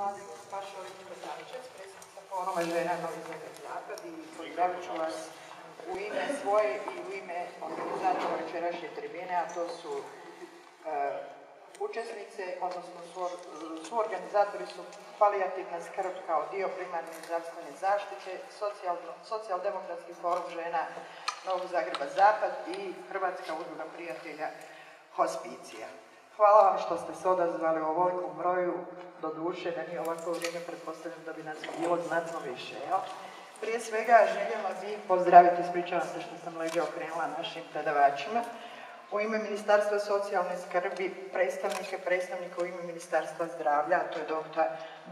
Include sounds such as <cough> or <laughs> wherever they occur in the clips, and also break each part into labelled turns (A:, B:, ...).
A: Mladi Pašović Petaničec, predsjednica foruma žena Novi Zagreb Zapad i pozdravit ću vas u ime svoje i u ime organizatora večerašnje tribine, a to su e, učesnice, odnosno su, organizatori su palijativna skrb kao dio primarne zdravstvene zaštite, socijaldemokratski forum žena Novog Zagreba Zapad i Hrvatska udruga prijatelja hospicija. Hvala vam što ste se odazvali u ovolikom broju, do duše, da nije ovako vrijeme, pretpostavljam da bi nas bilo znatno više. Prije svega željela bih pozdraviti, ispričavam se što sam leđe okrenula našim predavačima, u ime Ministarstva socijalne skrbi, predstavnike, predstavnika u ime Ministarstva zdravlja, a to je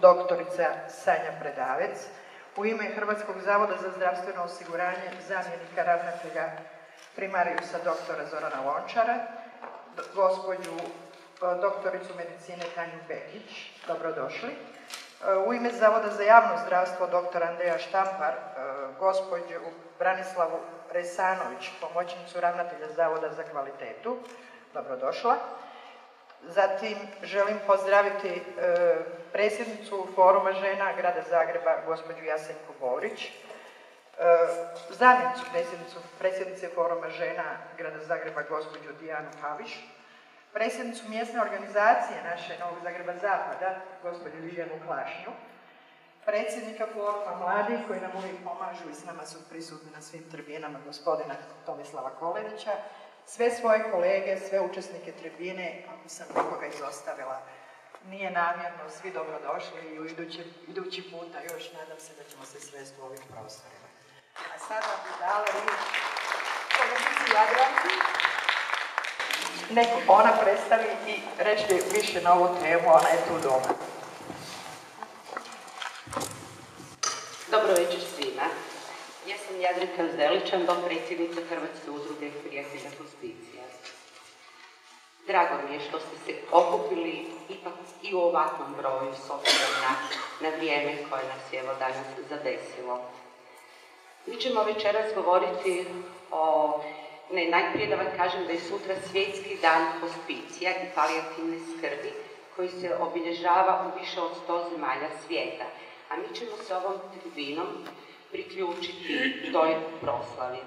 A: doktorica Sanja Predavec, u ime Hrvatskog zavoda za zdravstveno osiguranje, zamjenika ravnatelja primarijusa doktora Zorana Lončara, gospođu doktoricu medicine Tanju Bekić. Dobrodošli. E, u ime Zavoda za javno zdravstvo dr. Andreja Štampar, e, gospođu Branislavu Resanović, pomoćnicu ravnatelja Zavoda za kvalitetu. Dobrodošla. Zatim želim pozdraviti e, predsjednicu Foruma žena Grada Zagreba, gospođu Jasenku Borić, zamjenicu predsjednice Foruma žena Grada Zagreba, gospođu Dijanu Haviš, predsjednicu mjesne organizacije naše Novog Zagreba Zapada, gospođu Liljanu Klašnju, predsjednika foruma mladih koji nam uvijek pomažu i s nama su prisutni na svim tribinama gospodina Tomislava Kolenića, sve svoje kolege, sve učesnike tribine, ako sam nekoga izostavila, nije namjerno, svi dobrodošli i u idući, idući puta još nadam se da ćemo se svesti u ovim prostorima. A sada bi dala riječ kolegici Jadranki, neko ona predstavi i reći više na ovu temu, ona je tu doma.
B: Dobro večer svima. Ja sam Jadrika Zdeličan, predsjednica Hrvatske udruge prijatelja hospicija. Drago mi je što ste se okupili ipak i u ovakvom broju s obzirom na, na vrijeme koje nas je evo danas zadesilo. Mi ćemo večeras govoriti o ne, najprije da vam kažem da je sutra svjetski dan hospicija i palijativne skrbi koji se obilježava u više od sto zemalja svijeta. A mi ćemo se ovom tribinom priključiti toj proslavi. E,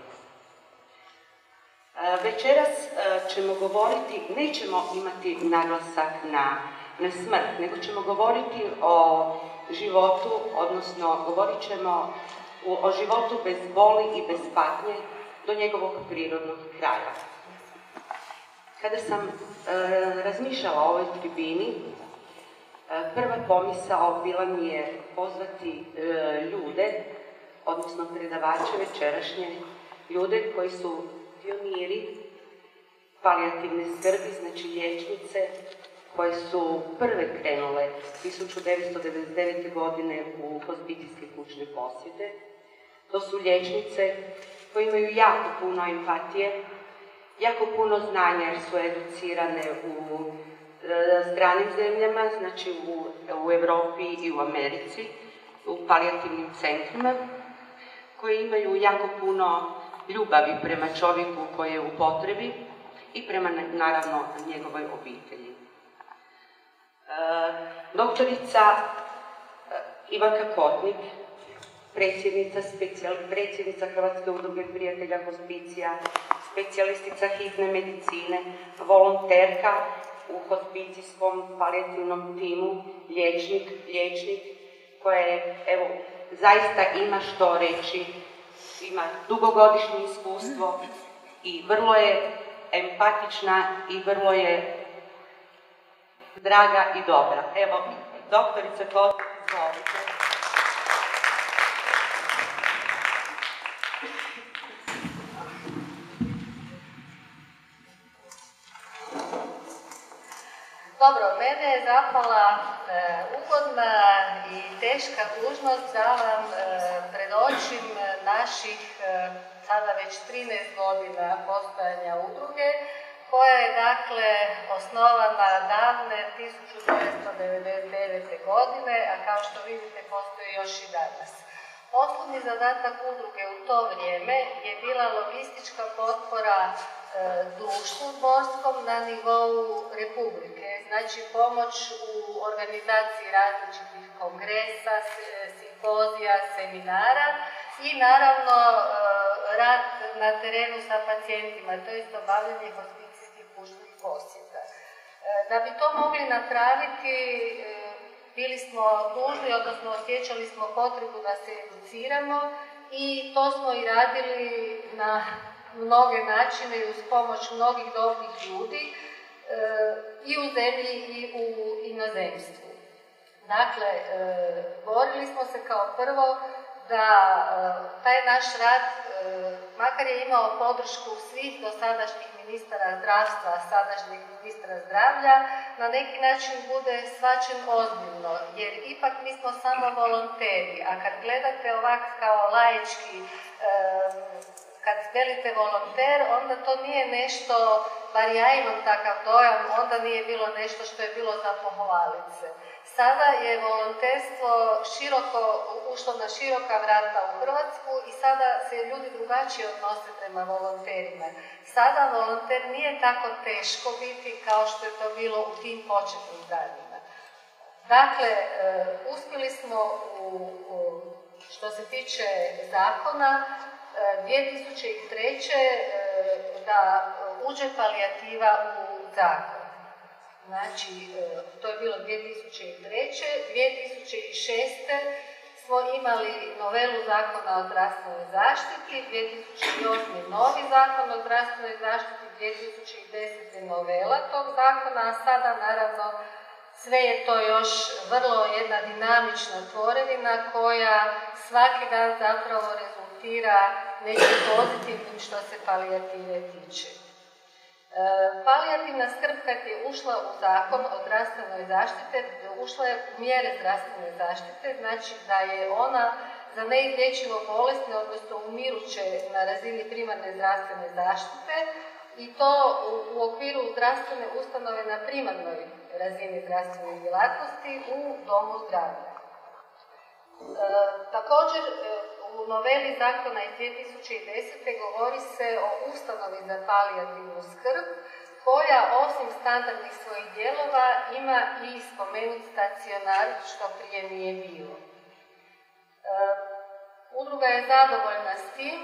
B: večeras e, ćemo govoriti, nećemo imati naglasak na, na smrt, nego ćemo govoriti o životu, odnosno govorit ćemo o životu bez boli i bez patnje do njegovog prirodnog kraja. Kada sam e, razmišljala o ovoj tribini, e, prva pomisao bila mi je pozvati e, ljude, odnosno predavače večerašnje, ljude koji su pioniri palijativne skrbi, znači liječnice, koje su prve krenule 1999. godine u hospicijske kućne posjede. To su liječnice koji imaju jako puno empatije, jako puno znanja jer su educirane u e, stranim zemljama, znači u, u Europi i u Americi, u palijativnim centrima, koji imaju jako puno ljubavi prema čovjeku koji je u potrebi i prema naravno njegovoj obitelji. E, doktorica e, Ivanka Kotnik predsjednica, specijal, predsjednica Hrvatske udruge prijatelja hospicija, specijalistica hitne medicine, volonterka u hospicijskom palijativnom timu, liječnik, liječnik koja je, evo, zaista ima što reći, ima dugogodišnje iskustvo i vrlo je empatična i vrlo je draga i dobra. Evo, doktorica Kot, izvolite.
C: Mene je zapala e, ugodna i teška dužnost da vam e, predočim naših e, sada već 13 godina postojanja udruge, koja je dakle osnovana davne 1999. godine, a kao što vidite postoji još i danas. Poslovni zadatak udruge u to vrijeme je bila logistička potpora društvu dvorskom na nivou Republike znači pomoć u organizaciji različitih kongresa, simpozija, seminara i naravno e, rad na terenu sa pacijentima, to je obavljanje hospicijskih puštnih posjeta. E, da bi to mogli napraviti, bili smo dužni, odnosno osjećali smo potrebu da se educiramo i to smo i radili na mnoge načine i uz pomoć mnogih dobrih ljudi e, i u zemlji i u inozemstvu. Dakle, e, borili smo se kao prvo da e, taj naš rad, makar je imao podršku svih dosadašnjih ministara zdravstva, sadašnjeg ministra zdravlja, na neki način bude svačen ozbiljno, jer ipak mi smo samo volonteri, a kad gledate ovak kao laički, kad velite volonter, onda to nije nešto, bar ja imam takav dojam, onda nije bilo nešto što je bilo za pohvaliti se. Sada je volonterstvo široko, ušlo na široka vrata u Hrvatsku i sada se ljudi drugačije odnose prema volonterima. Sada volonter nije tako teško biti kao što je to bilo u tim početnim danima. Dakle, e, uspjeli smo u, što se tiče zakona 2003. E, da uđe palijativa u zakon. Znači, e, to je bilo 2003. 2006. smo imali novelu zakona o zdravstvenoj zaštiti, 2008. novi zakon o zdravstvenoj zaštiti, 2010. novela tog zakona, a sada naravno sve je to još vrlo jedna dinamična tvorevina koja svaki dan zapravo rezultira nečim pozitivnim što se palijative tiče. E, palijativna skrb kad je ušla u zakon o zdravstvenoj zaštite, ušla je u mjere zdravstvene zaštite, znači da je ona za neizlječivo bolesne, odnosno umiruće na razini primarne zdravstvene zaštite i to u, okviru zdravstvene ustanove na primarnoj razini zdravstvene djelatnosti u domu zdravlja. E, također, e, u noveli zakona iz 2010. govori se o ustanovi za palijativnu skrb, koja osim standardnih svojih dijelova ima i spomenut stacionar, što prije nije bilo. E, udruga je zadovoljna s tim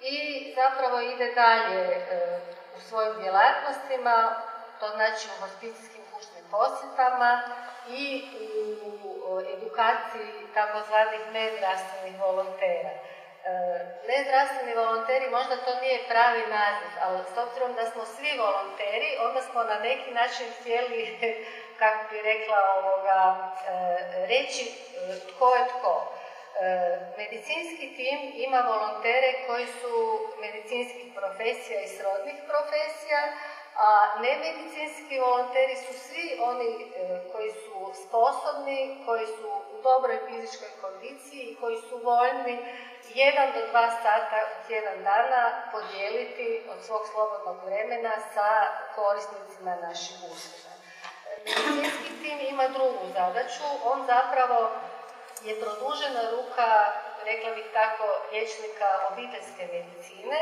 C: i zapravo ide dalje e, u svojim djelatnostima, to znači u hospicijskim kućnim posjetama i u edukaciji takozvanih nezdravstvenih volontera. E, nezdravstveni volonteri, možda to nije pravi naziv, ali s obzirom da smo svi volonteri, onda smo na neki način htjeli, <laughs> kako bi rekla, ovoga, e, reći e, tko je tko. Medicinski tim ima volontere koji su medicinskih profesija i srodnih profesija, a nemedicinski volonteri su svi oni e, koji su sposobni, koji su u dobroj fizičkoj kondiciji i koji su voljni jedan do dva sata u tjedan dana podijeliti od svog slobodnog vremena sa korisnicima naših usluga. Medicinski tim ima drugu zadaću, on zapravo je produžena ruka, rekla bih tako, liječnika obiteljske medicine,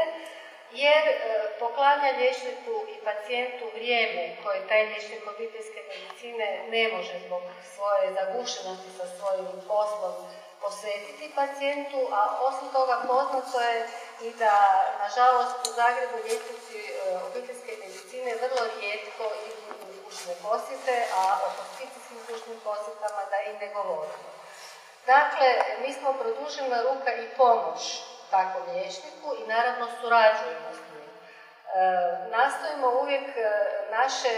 C: jer e, poklanja liječniku i pacijentu vrijeme koje taj liječnik obiteljske medicine ne može zbog svoje zagušenosti sa svojim poslom posvetiti pacijentu, a osim toga poznato je i da, nažalost, u Zagrebu liječnici e, obiteljske medicine vrlo rijetko idu u kućne posjete, a o hospicijskim kućnim posjetama da i ne govorimo. Dakle, mi smo produžena ruka i pomoć takvom liječniku i naravno surađujemo s njim. E, nastojimo uvijek e, naše,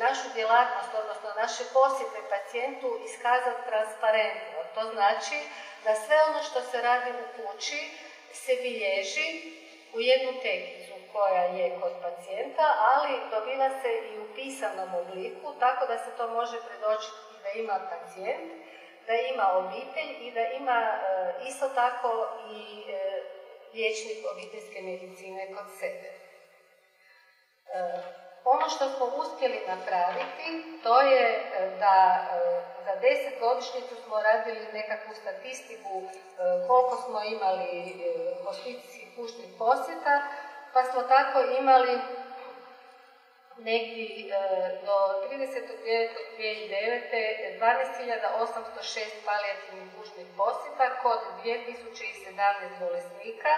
C: našu djelatnost, odnosno naše posjete pacijentu iskazati transparentno. To znači da sve ono što se radi u kući se bilježi u jednu tekicu koja je kod pacijenta, ali dobiva se i u pisanom obliku, tako da se to može predočiti da ima pacijent, da ima obitelj i da ima e, isto tako i liječnik obiteljske medicine kod sebe. E, ono što smo uspjeli napraviti, to je e, da e, za deset godišnjicu smo radili nekakvu statistiku koliko smo imali hospicijskih kućnih posjeta, pa smo tako imali negdje do 30.2009. 12.806 palijativnih kućnih posjeta kod 2017 bolesnika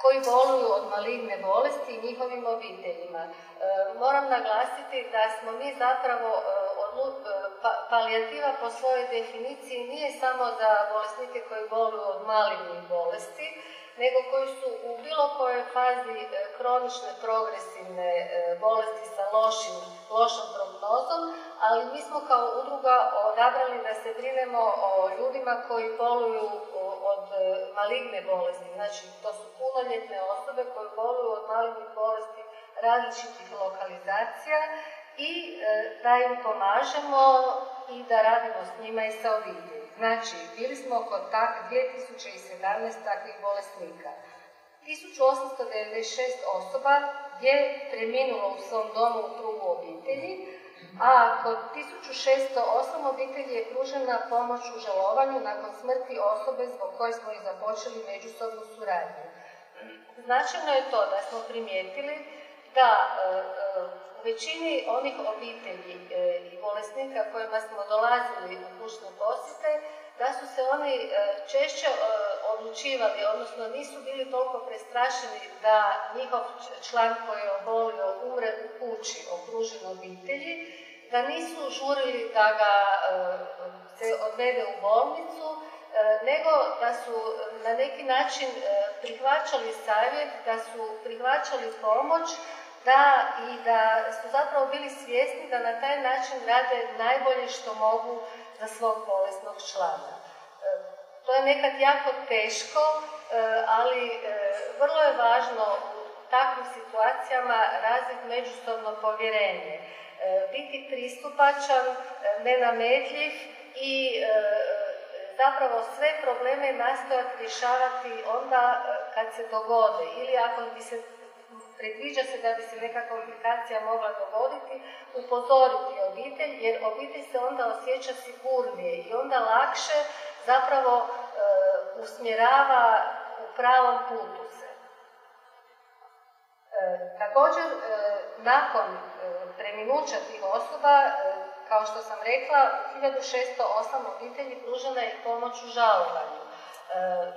C: koji boluju od maligne bolesti i njihovim obiteljima. E, moram naglasiti da smo mi zapravo, e, pa, palijativa po svojoj definiciji nije samo za bolesnike koji boluju od malignih bolesti, nego koji su u bilo kojoj fazi e, kronične progresivne bolesti sa lošim, lošom prognozom, ali mi smo kao udruga odabrali da se brinemo o ljudima koji boluju od maligne bolesti. Znači, to su punoljetne osobe koje boluju od malignih bolesti različitih lokalizacija i e, da im pomažemo i da radimo s njima i sa obitelji. Znači, bili smo kod tak 2017 takvih bolesnika. 1896 osoba je preminulo u svom domu u krugu obitelji, a kod 1608 obitelji je pružena pomoć u žalovanju nakon smrti osobe zbog koje smo i započeli međusobnu suradnju. Značajno je to da smo primijetili da e, e, u većini onih obitelji e, i bolesnika kojima smo dolazili u kućne posjete, da su se oni češće odlučivali, odnosno nisu bili toliko prestrašeni da njihov član koji je obolio umre u kući okružen obitelji, da nisu žurili da ga se odvede u bolnicu, nego da su na neki način prihvaćali savjet, da su prihvaćali pomoć, da i da su zapravo bili svjesni da na taj način rade najbolje što mogu za svog bolesnog člana. E, to je nekad jako teško, e, ali e, vrlo je važno u takvim situacijama razviti međusobno povjerenje, biti pristupačan, nenametljiv i zapravo sve probleme nastojati rješavati onda kad se dogode ili ako bi se predviđa se da bi se neka komplikacija mogla dogoditi, upozoriti obitelj, jer obitelj se onda osjeća sigurnije i onda lakše zapravo e, usmjerava u pravom putu se. E, također, e, nakon preminuća tih osoba, kao što sam rekla, u 1608 obitelji pružena je pomoć u žalovanju.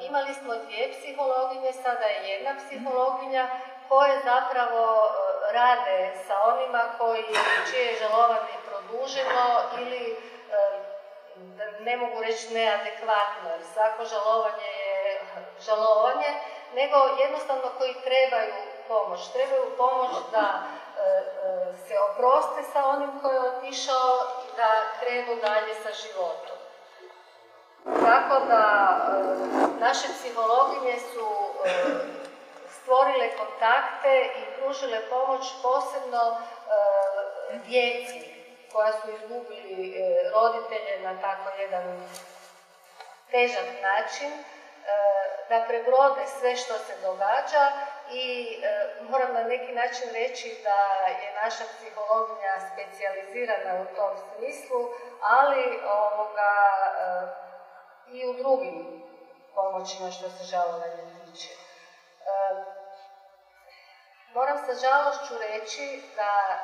C: imali smo dvije psihologinje, sada je jedna psihologinja koje zapravo e, rade sa onima koji, čije je žalovanje produženo ili e, ne mogu reći neadekvatno, jer svako žalovanje je žalovanje, nego jednostavno koji trebaju pomoć. Trebaju pomoć da e, se oproste sa onim koji je otišao i da krenu dalje sa životom. Tako da naše psihologinje su kontakte i pružile pomoć posebno e, djeci koja su izgubili e, roditelje na tako jedan težak način, e, da prebrode sve što se događa i moram na neki način reći da je naša psihologija specijalizirana u tom smislu, ali ovoga, i u drugim pomoćima što se žalovanja tiče. Moram sa žalošću reći da e,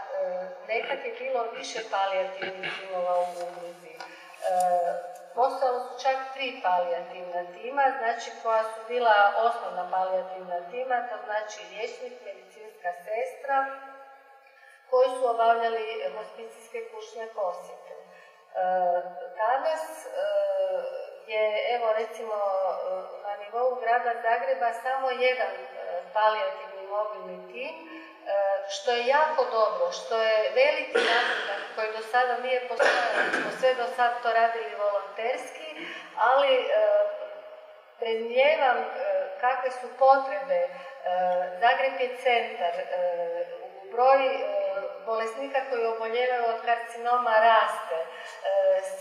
C: nekad je bilo više palijativnih timova u udruzi. E, postojalo su čak tri palijativna tima, znači koja su bila osnovna palijativna tima, to znači liječnik, medicinska sestra, koji su obavljali hospicijske kućne posjete. E, danas je, evo recimo, na nivou grada Zagreba samo jedan palijativni mobilni tim, e, što je jako dobro, što je veliki napredak koji do sada nije postojao, smo sve do sada to radili volonterski, ali e, predmjevam e, kakve su potrebe. Zagreb je centar, broj bolesnika koji oboljevaju od karcinoma raste.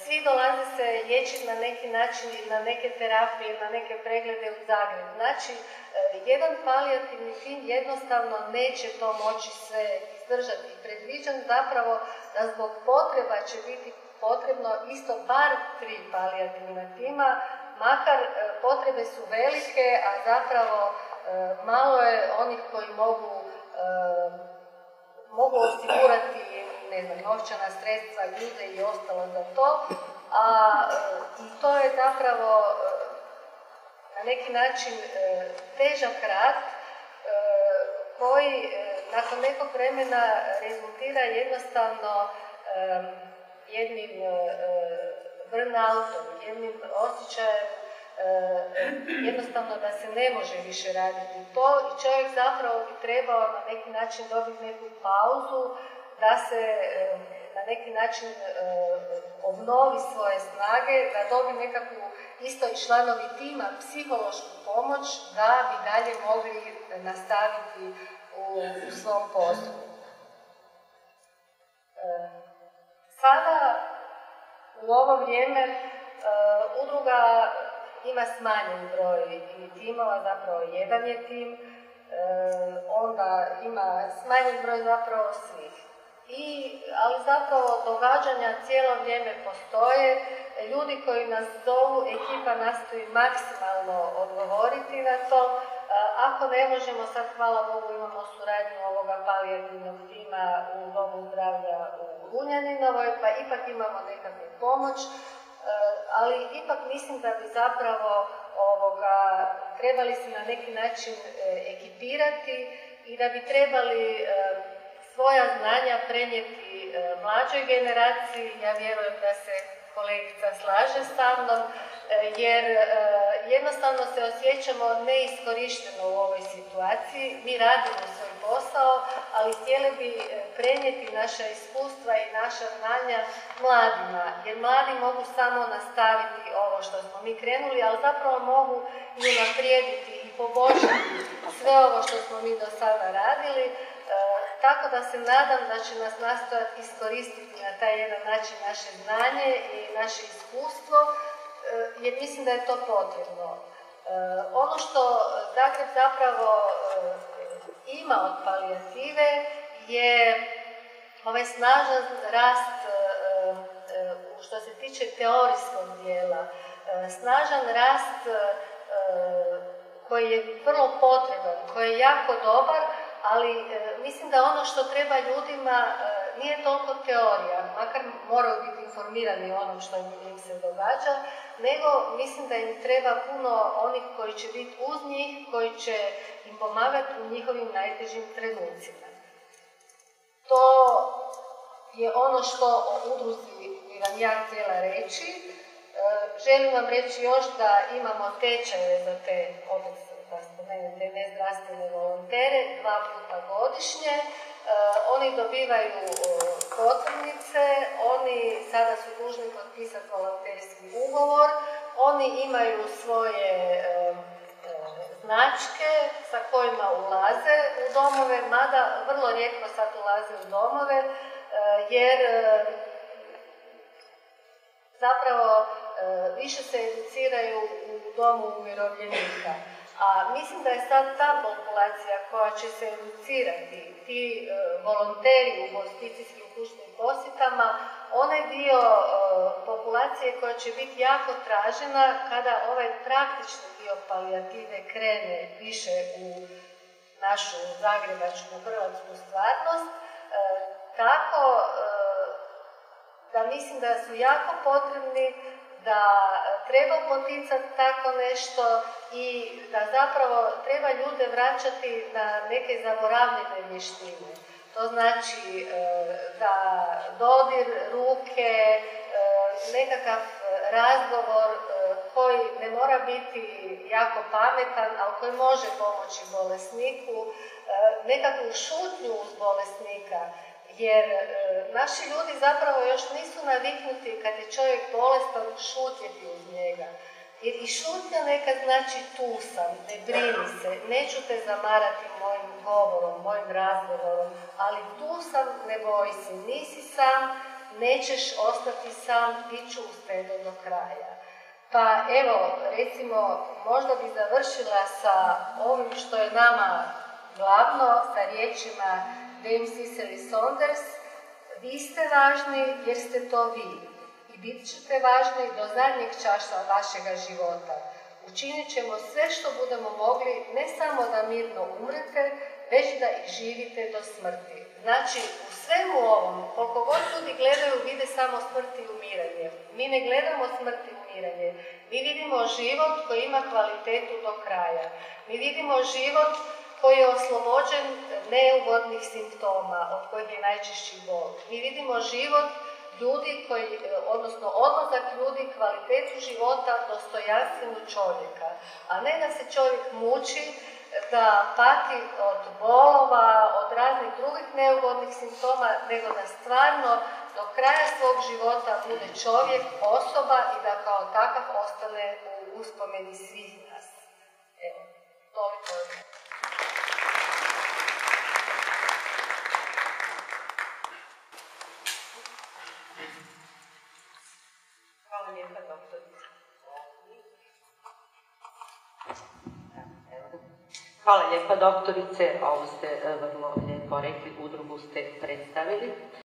C: Svi dolaze se liječiti na neki način, na neke terapije, na neke preglede u Zagreb. Znači, jedan palijativni tim jednostavno neće to moći sve izdržati. Predviđam zapravo da zbog potreba će biti potrebno isto bar tri palijativna tima, makar e, potrebe su velike, a zapravo e, malo je onih koji mogu, e, mogu osigurati ne znam, novčana sredstva, ljude i ostalo za to, a i to je zapravo na neki način težak rad koji nakon nekog vremena rezultira jednostavno jednim burnoutom, jednim osjećajem jednostavno da se ne može više raditi to. I čovjek zapravo bi trebao na neki način dobiti neku pauzu da se na neki način obnovi svoje snage, da dobi nekakvu isto i članovi tima psihološku pomoć da bi dalje mogli nastaviti u, svom poslu. Sada u ovo vrijeme udruga ima smanjen broj timova, zapravo jedan je tim, onda ima smanjen broj zapravo svih. I, ali zapravo događanja cijelo vrijeme postoje, ljudi koji nas zovu, ekipa nastoji maksimalno odgovoriti na to. Ako ne možemo, sad hvala Bogu imamo suradnju ovoga palijativnog tima u Domu zdravlja u Runjaninovoj, pa ipak imamo nekakvu pomoć, ali ipak mislim da bi zapravo ovoga, trebali se na neki način e, ekipirati i da bi trebali svoja znanja prenijeti e, mlađoj generaciji. Ja vjerujem da se kolegica slaže sa mnom, e, jer e, jednostavno se osjećamo neiskorišteno u ovoj situaciji. Mi radimo svoj posao, ali htjeli bi prenijeti naša iskustva i naša znanja mladima, jer mladi mogu samo nastaviti ovo što smo mi krenuli, ali zapravo mogu i unaprijediti i poboljšati sve ovo što smo mi do sada radili, tako da se nadam da će nas nastojati iskoristiti na taj jedan način naše znanje i naše iskustvo, e, jer mislim da je to potrebno. E, ono što Zagreb zapravo e, ima od palijative je ovaj snažan rast što se tiče teorijskog dijela, snažan rast koji je vrlo potreban, koji je jako dobar, ali e, mislim da ono što treba ljudima e, nije toliko teorija, makar moraju biti informirani o onom što im se događa, nego mislim da im treba puno onih koji će biti uz njih, koji će im pomagati u njihovim najtežim trenucima. To je ono što o udruzi bi vam ja htjela reći. E, želim vam reći još da imamo tečaje za te da spomenete nezdravstvene volontere dva puta godišnje. E, oni dobivaju potrebnice, oni sada su dužni potpisati volonterski ugovor, oni imaju svoje e, značke sa kojima ulaze u domove, mada vrlo rijetko sad ulaze u domove, e, jer zapravo više se educiraju u domu umirovljenika. A mislim da je sad ta populacija koja će se educirati, ti e, volonteri u hospicijskim kućnim posjetama, onaj dio e, populacije koja će biti jako tražena kada ovaj praktični dio palijative krene više u našu zagrebačku hrvatsku stvarnost, e, tako da mislim da su jako potrebni da treba poticati tako nešto i da zapravo treba ljude vraćati na neke zaboravljene vještine. To znači e, da dodir ruke, e, nekakav razgovor e, koji ne mora biti jako pametan, ali koji može pomoći bolesniku, nekakvu šutnju uz bolesnika, jer e, naši ljudi zapravo još nisu naviknuti kad je čovjek bolestan šutjeti uz njega. Jer i šutnja nekad znači tu sam, ne brini se, neću te zamarati mojim govorom, mojim razgovorom, ali tu sam, ne boj se, nisi sam, nećeš ostati sam, bit ću uz tebe do kraja. Pa evo, recimo, možda bi završila sa ovim što je nama glavno, sa riječima Dame Cicely Saunders, vi ste važni jer ste to vi i bit ćete važni do zadnjeg časa vašega života. Učinit ćemo sve što budemo mogli, ne samo da mirno umrete, već da i živite do smrti. Znači, u svemu ovom, koliko god ljudi gledaju, vide samo smrt i umiranje. Mi ne gledamo smrt i umiranje. Mi vidimo život koji ima kvalitetu do kraja. Mi vidimo život koji je oslobođen neugodnih simptoma, od kojih je najčešći bol. Mi vidimo život ljudi koji, odnosno odlazak ljudi, kvalitetu života, dostojanstvenu čovjeka. A ne da se čovjek muči, da pati od bolova, od raznih drugih neugodnih simptoma, nego da stvarno do kraja svog života bude čovjek, osoba i da kao takav ostane u uspomeni svih nas. Evo, toliko je.
B: Hvala lijepa, doktorice. Ovo ste e, vrlo lijepo rekli, udrugu ste predstavili.